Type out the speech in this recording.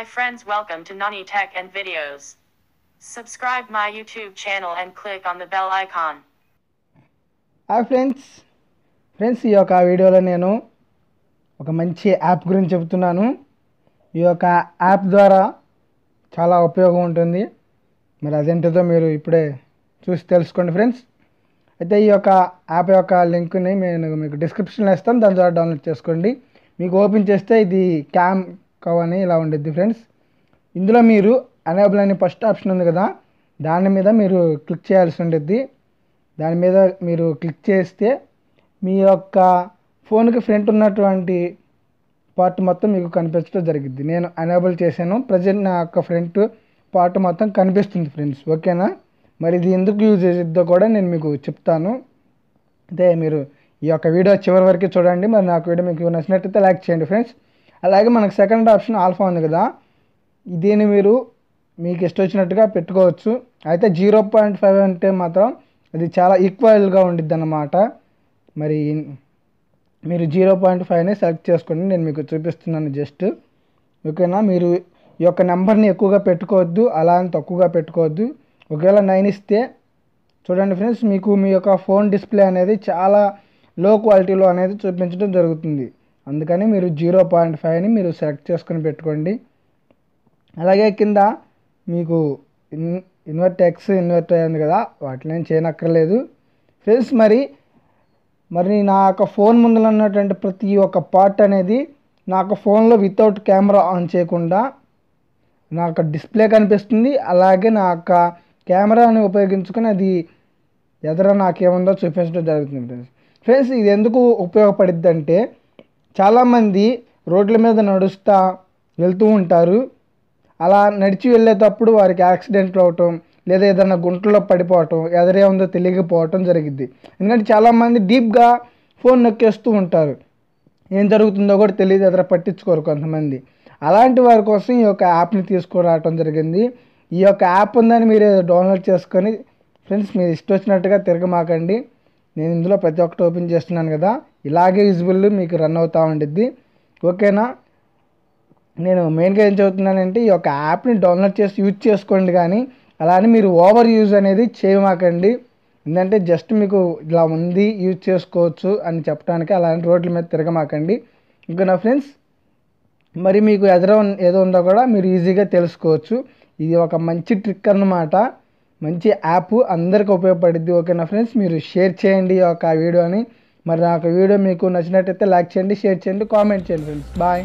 Hi friends welcome to Nani Tech and Videos. Subscribe my YouTube channel and click on the bell icon. Hi friends friends ఈ యొక్క వీడియోలో నేను ఒక మంచి app గురించి చెబుతున్నాను ఈ యొక్క యాప్ ద్వారా చాలా ఉపయోగం ఉంటుంది. మరి అదేంటిదో మీరు ఇప్పుడే చూసి తెలుసుకోండి ఫ్రెండ్స్ అయితే ఈ యొక్క యాప్ యొక్క లింక్ని నేను మీకు డిస్క్రిప్షన్లో ఇస్తాను. దాని ద్వారా డౌన్లోడ్ చేసుకోండి. మీకు ఓపెన్ చేస్తే ఇది క్యామ్ కవ్ అని ఇలా ఉండిద్ది ఫ్రెండ్స్. ఇందులో మీరు అనేబుల్ అనే ఫస్ట్ ఆప్షన్ ఉంది కదా దాని మీద మీరు క్లిక్ చేయాల్సి ఉంటుంది దాని మీద మీరు క్లిక్ చేస్తే మీ యొక్క ఫోన్కి ఫ్రంట్ ఉన్నటువంటి పార్ట్ మొత్తం మీకు కనిపించడం జరిగింది నేను అనేబుల్ చేశాను ప్రజెంట్ నా యొక్క ఫ్రంట్ పార్ట్ మొత్తం కనిపిస్తుంది ఫ్రెండ్స్. ఓకేనా? మరి ఇది ఎందుకు యూజ్ చేసిద్దో కూడా నేను మీకు చెప్తాను. అయితే మీరు ఈ యొక్క వీడియో చివరి వరకు చూడండి. మరి నాకు వీడియో మీకు నచ్చినట్టయితే లైక్ చేయండి ఫ్రెండ్స్. అలాగే మనకు సెకండ్ ఆప్షన్ ఆల్ఫా ఉంది కదా. దీన్ని మీరు మీకు ఇష్టం వచ్చినట్టుగా పెట్టుకోవచ్చు. అయితే జీరో పాయింట్ ఫైవ్ అంటే మాత్రం అది చాలా ఈక్వల్గా ఉండిద్ది అన్నమాట మరి మీరు జీరో పాయింట్ ఫైవ్ని సెలెక్ట్ చేసుకోండి. నేను మీకు చూపిస్తున్నాను జస్ట్ ఓకేనా? మీరు ఈ యొక్క నెంబర్ని ఎక్కువగా పెట్టుకోవద్దు అలా అని తక్కువగా పెట్టుకోవద్దు. ఒకవేళ నైన్ ఇస్తే చూడండి ఫ్రెండ్స్ మీకు మీ యొక్క ఫోన్ డిస్ప్లే అనేది చాలా లో క్వాలిటీలో అనేది చూపించడం జరుగుతుంది. అందుకని మీరు జీరో పాయింట్ ఫైవ్ని మీరు సెలెక్ట్ చేసుకొని పెట్టుకోండి. అలాగే కింద మీకు ఇన్ ఇన్వర్ట్ ఎక్స్ ఇన్వర్ట్ అయింది కదా వాటిని నేను చేయనక్కర్లేదు. ఫ్రెండ్స్ మరి మరి నా యొక్క ఫోన్ ముందర ఉన్నటువంటి ప్రతి ఒక్క పార్ట్ అనేది నా యొక్క ఫోన్లో వితౌట్ కెమెరా ఆన్ చేయకుండా నా యొక్క డిస్ప్లే కనిపిస్తుంది. అలాగే నా యొక్క కెమెరాని ఉపయోగించుకొని అది ఎదర నాకేముందో చూపించడం జరుగుతుంది. ఫ్రెండ్స్ ఫ్రెండ్స్ ఇది ఎందుకు ఉపయోగపడిద్ది అంటే చాలామంది రోడ్ల మీద నడుస్తూ వెళ్తూ ఉంటారు. అలా నడిచి వెళ్ళేటప్పుడు వారికి యాక్సిడెంట్లు అవటం లేదా ఏదైనా గుంటలో పడిపోవటం ఎదరే ఉందో తెలియకపోవటం జరిగింది ఎందుకంటే చాలామంది డీప్గా ఫోన్ నొక్కేస్తూ ఉంటారు. ఏం జరుగుతుందో కూడా తెలియదు ఎదర పట్టించుకోరు కొంతమంది. అలాంటి వారి కోసం ఈ యొక్క యాప్ని తీసుకురావటం జరిగింది. ఈ యొక్క యాప్ ఉందని మీరు డౌన్లోడ్ చేసుకొని ఫ్రెండ్స్ మీరు ఇష్టం వచ్చినట్టుగా తిరగమాకండి. నేను ఇందులో ప్రతి ఒక్కటి ఓపెన్ చేస్తున్నాను కదా. ఇలాగే విజిబుల్ మీకు రన్ అవుతూ ఉండిద్ది. ఓకేనా? నేను మెయిన్గా ఏం చెబుతున్నానంటే ఈ యొక్క యాప్ని డౌన్లోడ్ చేసి యూజ్ చేసుకోండి కానీ అలా అని మీరు ఓవర్ యూజ్ అనేది చేయమాకండి. ఎందుకంటే జస్ట్ మీకు ఇలా ఉంది యూజ్ చేసుకోవచ్చు అని చెప్పడానికి అలాంటి రోడ్ల మీద తిరగమాకండి. ఇంకా నా ఫ్రెండ్స్ మరి మీకు ఎదుర ఏదో ఉందో కూడా మీరు ఈజీగా తెలుసుకోవచ్చు. ఇది ఒక మంచి ట్రిక్ అన్నమాట. మంచి యాప్ అందరికీ ఉపయోగపడుద్ది. ఓకేనా ఫ్రెండ్స్ మీరు షేర్ చేయండి ఈ యొక్క వీడియోని మరి నాకు వీడియో మీకు నచ్చినట్టయితే లైక్ చేయండి షేర్ చేయండి కామెంట్ చేయండి ఫ్రెండ్స్. బాయ్.